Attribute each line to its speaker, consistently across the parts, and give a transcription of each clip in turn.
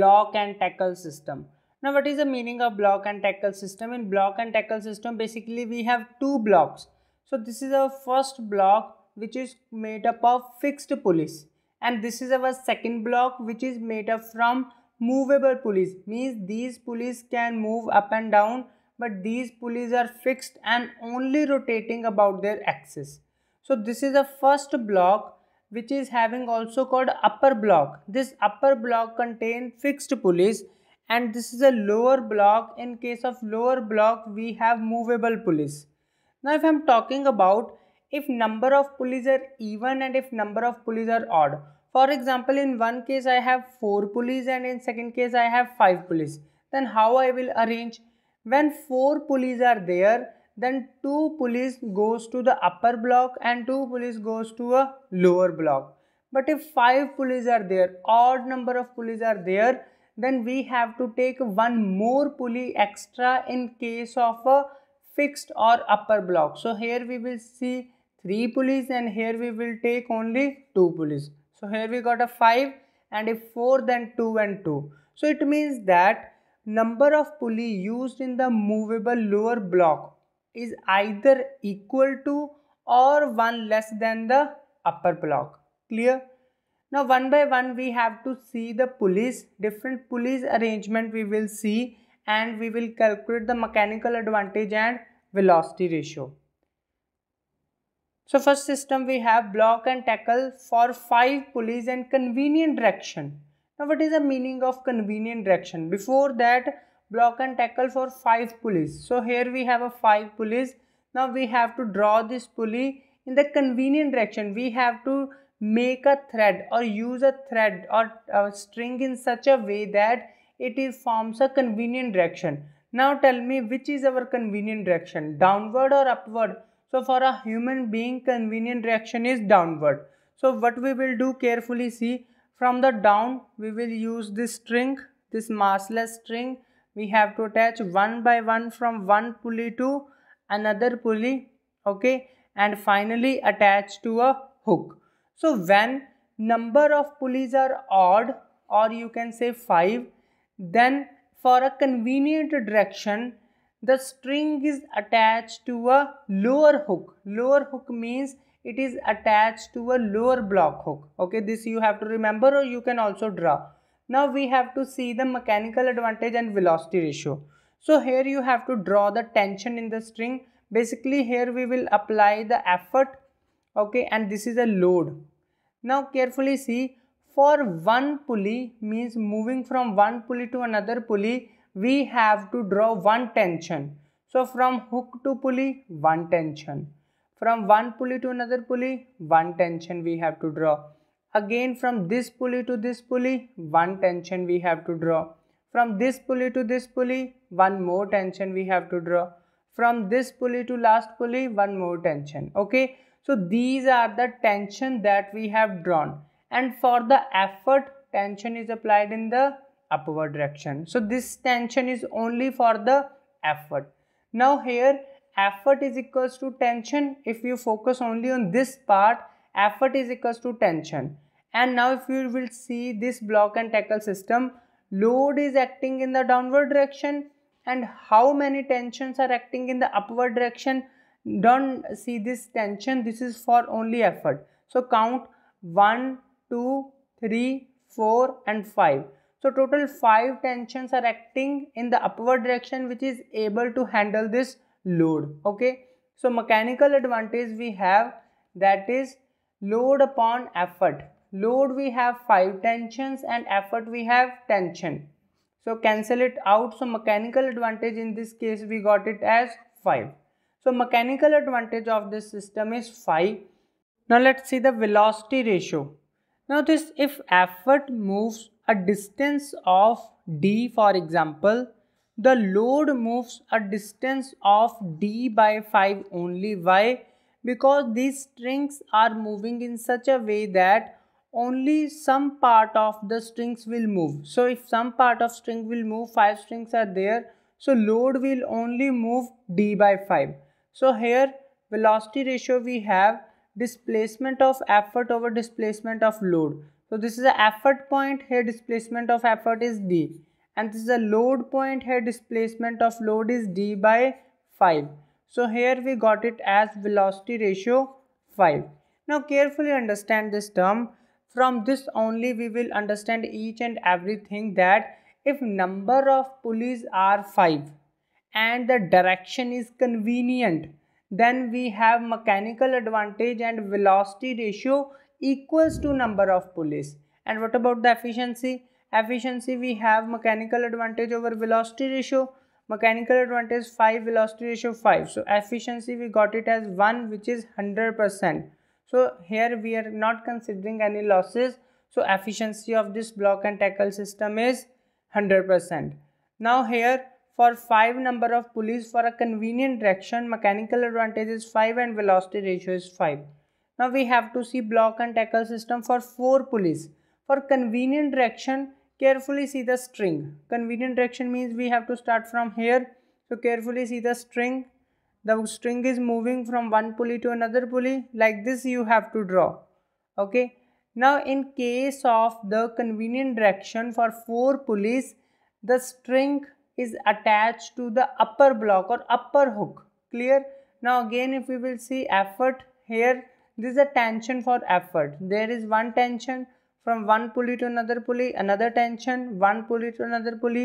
Speaker 1: block and tackle system. Now what is the meaning of block and tackle system? In block and tackle system basically we have two blocks. So this is our first block which is made up of fixed pulleys and this is our second block which is made up from movable pulleys means these pulleys can move up and down but these pulleys are fixed and only rotating about their axis. So this is the first block which is having also called upper block. This upper block contain fixed pulleys and this is a lower block. In case of lower block we have movable pulleys. Now if I am talking about if number of pulleys are even and if number of pulleys are odd. For example in one case I have 4 pulleys and in second case I have 5 pulleys. Then how I will arrange? When 4 pulleys are there then two pulleys goes to the upper block and two pulleys goes to a lower block. But if five pulleys are there odd number of pulleys are there then we have to take one more pulley extra in case of a fixed or upper block. So here we will see three pulleys and here we will take only two pulleys. So here we got a five and if four then two and two. So it means that number of pulley used in the movable lower block is either equal to or one less than the upper block. Clear? Now one by one we have to see the pulleys different pulleys arrangement we will see and we will calculate the mechanical advantage and velocity ratio. So first system we have block and tackle for five pulleys and convenient direction. Now what is the meaning of convenient direction? Before that block and tackle for 5 pulleys. So here we have a 5 pulleys. Now we have to draw this pulley in the convenient direction. We have to make a thread or use a thread or a string in such a way that it is forms a convenient direction. Now tell me which is our convenient direction downward or upward. So for a human being convenient direction is downward. So what we will do carefully see from the down we will use this string this massless string we have to attach one by one from one pulley to another pulley okay? And finally attach to a hook. So when number of pulleys are odd or you can say 5 then for a convenient direction the string is attached to a lower hook. Lower hook means it is attached to a lower block hook okay? This you have to remember or you can also draw now we have to see the mechanical advantage and velocity ratio. So here you have to draw the tension in the string. Basically here we will apply the effort okay and this is a load. Now carefully see for one pulley means moving from one pulley to another pulley we have to draw one tension. So from hook to pulley one tension. From one pulley to another pulley one tension we have to draw Again from this pulley to this pulley, one tension we have to draw. From this pulley to this pulley, one more tension we have to draw. From this pulley to last pulley, one more tension. Okay. So these are the tension that we have drawn. And for the effort, tension is applied in the upward direction. So this tension is only for the effort. Now here effort is equals to tension. If you focus only on this part, effort is equals to tension. And now if you will see this block and tackle system load is acting in the downward direction. And how many tensions are acting in the upward direction? Don't see this tension. This is for only effort. So count 1 2 3 4 and 5 so total 5 tensions are acting in the upward direction which is able to handle this load. Okay? So mechanical advantage we have that is load upon effort. Load we have 5 tensions and effort we have tension. So cancel it out. So mechanical advantage in this case we got it as 5 so mechanical advantage of this system is 5 now let's see the velocity ratio. Now this if effort moves a distance of d for example the load moves a distance of d by 5 only. Why because these strings are moving in such a way that only some part of the strings will move. So if some part of string will move five strings are there so load will only move d by 5 so here velocity ratio we have displacement of effort over displacement of load. So this is the effort point here displacement of effort is d. And this is a load point here displacement of load is d by 5 so here we got it as velocity ratio 5 now carefully understand this term. From this only we will understand each and everything that if number of pulleys are 5 and the direction is convenient then we have mechanical advantage and velocity ratio equals to number of pulleys. And what about the efficiency? Efficiency we have mechanical advantage over velocity ratio mechanical advantage 5 velocity ratio 5 so efficiency we got it as 1 which is 100% so here we are not considering any losses. So efficiency of this block and tackle system is 100% now here for 5 number of pulleys for a convenient direction mechanical advantage is 5 and velocity ratio is 5 now we have to see block and tackle system for 4 pulleys. For convenient direction carefully see the string. Convenient direction means we have to start from here. So carefully see the string. The string is moving from one pulley to another pulley. Like this you have to draw. Okay? Now in case of the convenient direction for four pulleys the string is attached to the upper block or upper hook. Clear? Now again if we will see effort here this is a tension for effort. There is one tension from one pulley to another pulley another tension one pulley to another pulley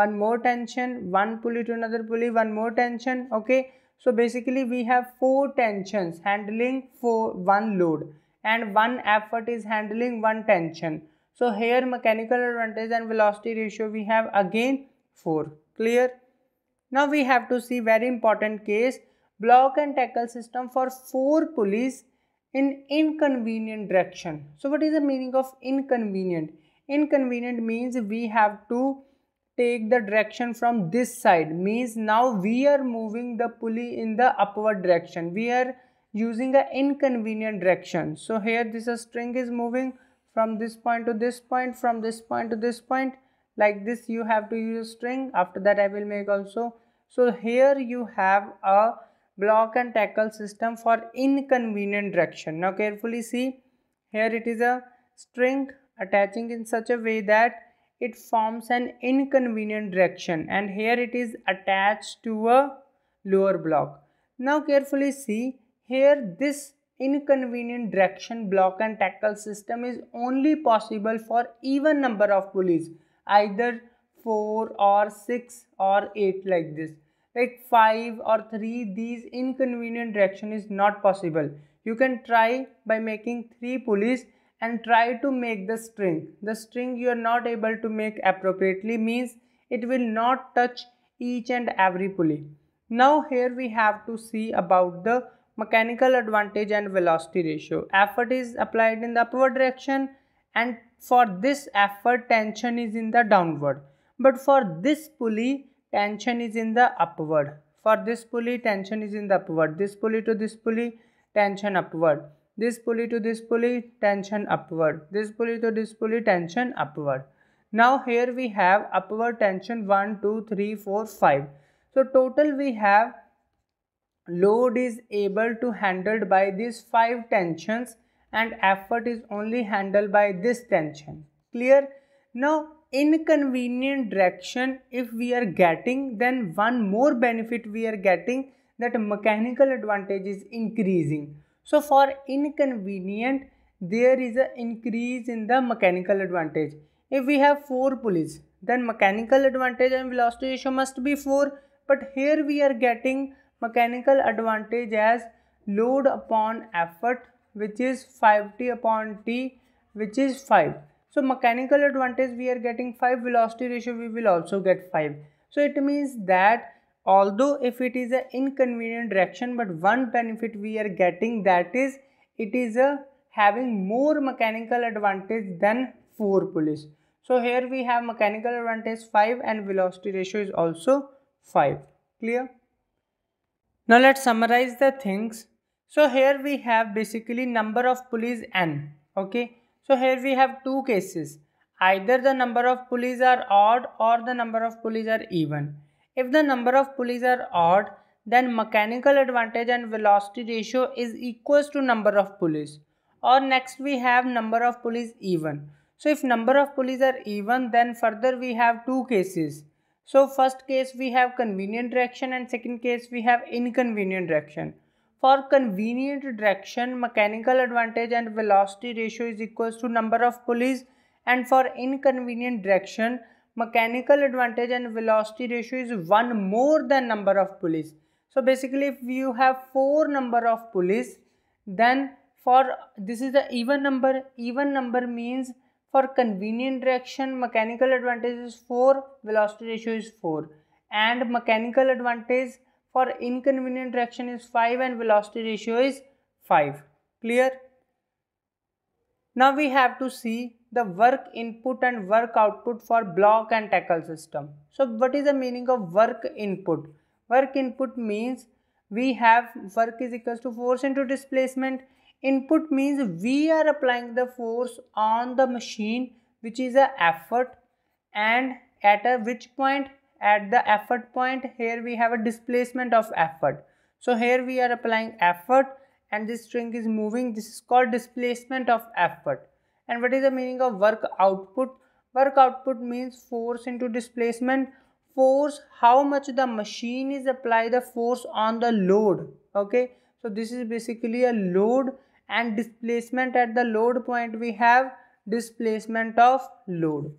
Speaker 1: one more tension one pulley to another pulley one more tension okay? So basically we have four tensions handling for one load and one effort is handling one tension. So here mechanical advantage and velocity ratio we have again 4 clear? Now we have to see very important case. Block and tackle system for four pulleys in inconvenient direction. So what is the meaning of inconvenient? Inconvenient means we have to take the direction from this side. Means now we are moving the pulley in the upward direction. We are using an inconvenient direction. So here this string is moving from this point to this point from this point to this point. Like this you have to use a string. After that i will make also. So here you have a block and tackle system for inconvenient direction. Now carefully see. Here it is a string attaching in such a way that it forms an inconvenient direction. And here it is attached to a lower block. Now carefully see. Here this inconvenient direction block and tackle system is only possible for even number of pulleys either 4 or 6 or 8 like this like 5 or 3 these inconvenient direction is not possible. You can try by making 3 pulleys and try to make the string. The string you are not able to make appropriately means it will not touch each and every pulley. Now here we have to see about the mechanical advantage and velocity ratio. Effort is applied in the upward direction and for this effort tension is in the downward. But for this pulley tension is in the upward. For this pulley tension is in the upward. This pulley to this pulley tension upward. This pulley to this pulley tension upward. This pulley to this pulley tension upward. Now here we have upward tension 1 2 3 4 5 so total we have load is able to handled by these five tensions and effort is only handled by this tension. Clear? Now, inconvenient direction if we are getting then one more benefit we are getting that mechanical advantage is increasing. So, for inconvenient there is an increase in the mechanical advantage. If we have 4 pulleys then mechanical advantage and velocity ratio must be 4 but here we are getting mechanical advantage as load upon effort which is 5t upon t which is 5 so mechanical advantage we are getting 5 velocity ratio we will also get 5 so it means that although if it is an inconvenient direction but one benefit we are getting that is it is a having more mechanical advantage than 4 pulleys. So here we have mechanical advantage 5 and velocity ratio is also 5 clear? Now let's summarize the things. So here we have basically number of pulleys n. Okay. So here we have two cases. Either the number of pulleys are odd or the number of pulleys are even. If the number of pulleys are odd, then mechanical advantage and velocity ratio is equals to number of pulleys. or next we have number of pulleys even so if number of pulleys are even then further we have two cases so first case we have convenient direction and second case we have inconvenient direction for convenient direction mechanical advantage and velocity ratio is equals to number of pulleys. And for inconvenient direction mechanical advantage and velocity ratio is 1 more than number of pulleys. So basically if you have 4 number of pulleys then for this is the even number. Even number means for convenient direction mechanical advantage is 4 velocity ratio is 4 and mechanical advantage for inconvenient direction is 5 and velocity ratio is 5 clear? Now we have to see the work input and work output for block and tackle system. So what is the meaning of work input? Work input means we have work is equals to force into displacement. Input means we are applying the force on the machine which is a effort and at a which point at the effort point here we have a displacement of effort. So here we are applying effort and this string is moving. This is called displacement of effort. And what is the meaning of work output? Work output means force into displacement. Force how much the machine is apply the force on the load. Okay? So this is basically a load and displacement. At the load point we have displacement of load.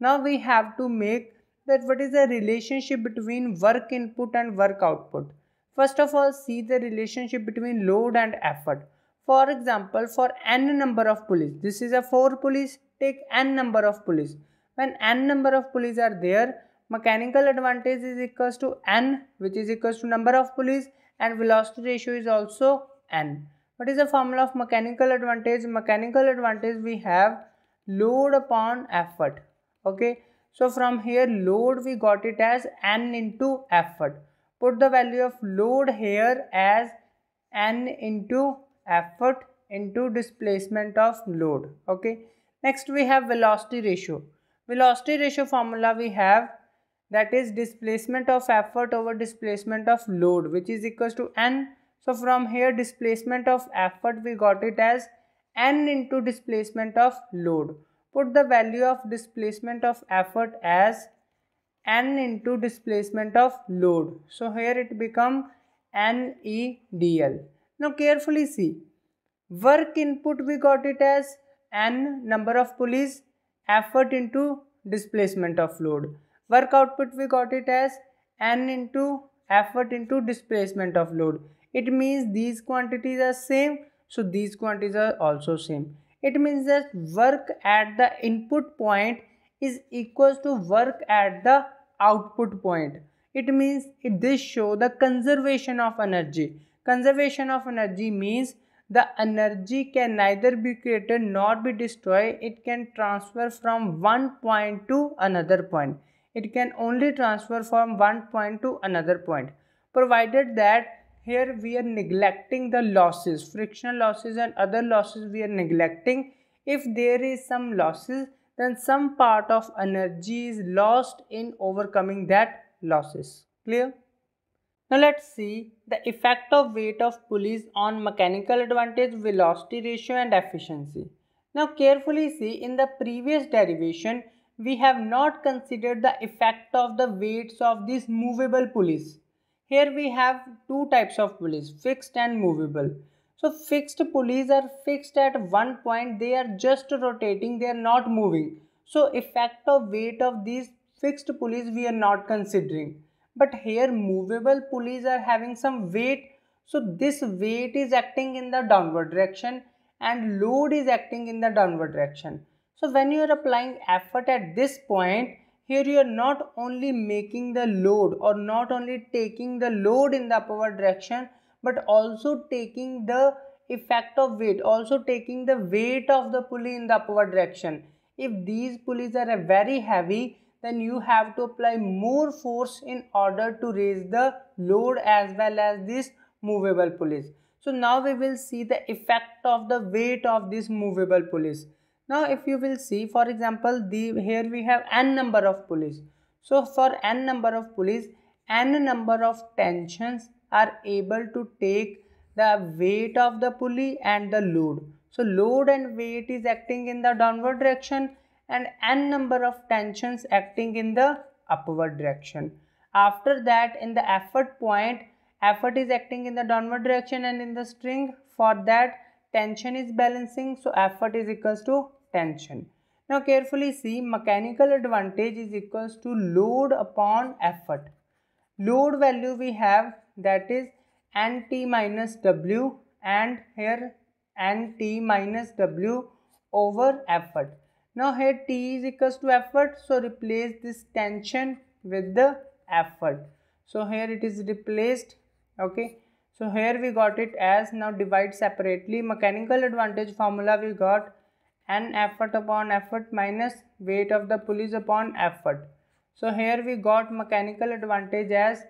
Speaker 1: Now we have to make that what is the relationship between work input and work output. First of all see the relationship between load and effort. For example for n number of pulleys this is a 4 pulleys take n number of pulleys. When n number of pulleys are there mechanical advantage is equals to n which is equals to number of pulleys and velocity ratio is also n what is the formula of mechanical advantage mechanical advantage we have load upon effort okay so from here load we got it as n into effort. Put the value of load here as n into effort into displacement of load. Okay. Next we have velocity ratio. Velocity ratio formula we have that is displacement of effort over displacement of load which is equals to n. So from here displacement of effort we got it as n into displacement of load. Put the value of displacement of effort as n into displacement of load. So here it become NEDL. Now carefully see. Work input we got it as n number of pulleys effort into displacement of load. Work output we got it as n into effort into displacement of load it means these quantities are same so these quantities are also same it means that work at the input point is equals to work at the output point. It means it, this show the conservation of energy. Conservation of energy means the energy can neither be created nor be destroyed. It can transfer from one point to another point. It can only transfer from one point to another point. Provided that here we are neglecting the losses frictional losses and other losses we are neglecting. If there is some losses then some part of energy is lost in overcoming that losses. Clear? Now let's see the effect of weight of pulleys on mechanical advantage velocity ratio and efficiency. Now carefully see in the previous derivation we have not considered the effect of the weights of these movable pulleys here we have two types of pulleys, fixed and movable. So fixed pulleys are fixed at one point, they are just rotating, they are not moving. So effect of weight of these fixed pulleys we are not considering. But here movable pulleys are having some weight. So this weight is acting in the downward direction and load is acting in the downward direction. So when you are applying effort at this point, here you are not only making the load or not only taking the load in the upward direction but also taking the effect of weight also taking the weight of the pulley in the upward direction. If these pulleys are very heavy then you have to apply more force in order to raise the load as well as these movable pulleys. So now we will see the effect of the weight of these movable pulleys now if you will see for example the here we have n number of pulleys. So for n number of pulleys n number of tensions are able to take the weight of the pulley and the load. So load and weight is acting in the downward direction and n number of tensions acting in the upward direction. After that in the effort point effort is acting in the downward direction and in the string. For that tension is balancing. So effort is equals to tension. Now carefully see mechanical advantage is equals to load upon effort. Load value we have that is nt minus w and here nt minus w over effort. Now here t is equals to effort so replace this tension with the effort. So here it is replaced okay? So here we got it as now divide separately mechanical advantage formula we got n effort upon effort minus weight of the pulleys upon effort. So here we got mechanical advantage as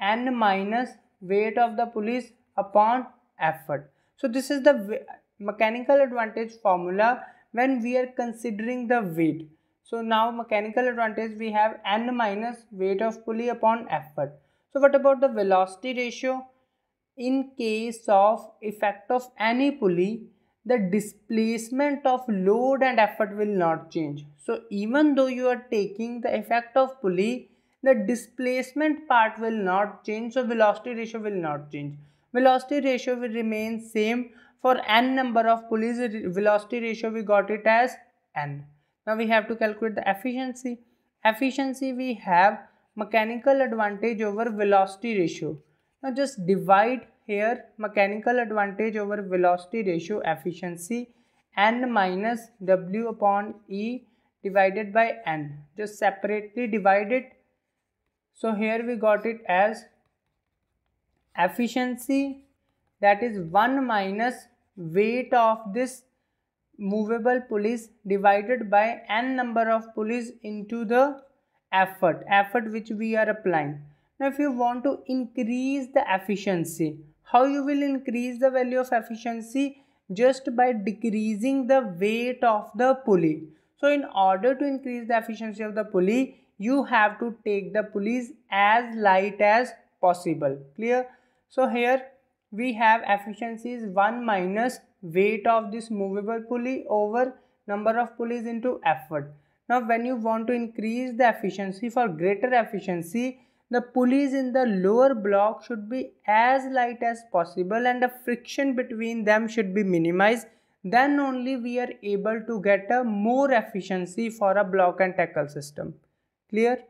Speaker 1: n minus weight of the pulleys upon effort. So this is the mechanical advantage formula when we are considering the weight. So now mechanical advantage we have n minus weight of pulley upon effort. So what about the velocity ratio? In case of effect of any pulley, the displacement of load and effort will not change. So even though you are taking the effect of pulley, the displacement part will not change. So velocity ratio will not change. Velocity ratio will remain same for n number of pulleys. Velocity ratio we got it as n. Now we have to calculate the efficiency. Efficiency we have mechanical advantage over velocity ratio. Now just divide here mechanical advantage over velocity ratio efficiency n minus w upon e divided by n. Just separately divide it. So here we got it as efficiency that is 1 minus weight of this movable pulleys divided by n number of pulleys into the effort effort which we are applying now if you want to increase the efficiency how you will increase the value of efficiency just by decreasing the weight of the pulley. So in order to increase the efficiency of the pulley you have to take the pulleys as light as possible. Clear? So here we have efficiency is 1 minus weight of this movable pulley over number of pulleys into effort. Now when you want to increase the efficiency for greater efficiency, the pulleys in the lower block should be as light as possible and the friction between them should be minimized. Then only we are able to get a more efficiency for a block and tackle system. Clear?